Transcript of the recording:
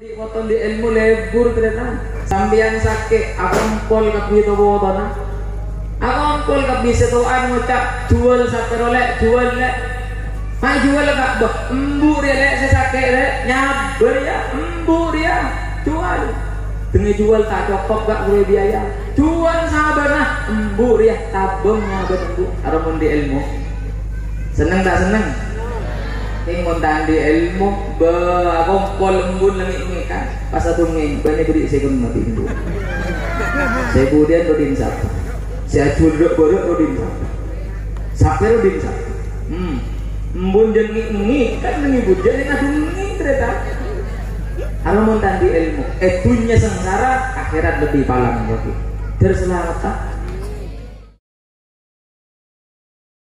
Di foto di ilmu lebur ternyata. Sambian sakit, aku empol kap foto na. Aku empol kap bisa tuh anu ngucap jual sate rolek, jual lek. Mai jual kak bah, embu dia lek saya sakit lek, nyaber ya, embu dia, jual. Dengan jual tak cocok gak boleh biaya. Jual sabar nah, embu dia, tabung nyaber embu. Aramun di ilmu. Seneng tak seneng? Ing ngontan di ilmu be ako pol embun langit ni kan? Pas satu ngin banyak beri saya kun mati ibu saya kemudian rodin sapa saya curug borok rodin sapa sampai rodin sapa hmm. Embun jengi ngi kan? Nengi bujan ini adu ngi ternyata kalau ngontan di ilmu. Etunya sengsara akhirat lebih palang jadi terselamat